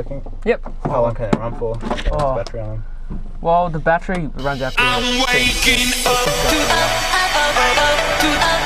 working? Yep. How long can it run for? What's the Oh. battery on? Well, the battery runs after. I'm waking up to up, up, up, to up,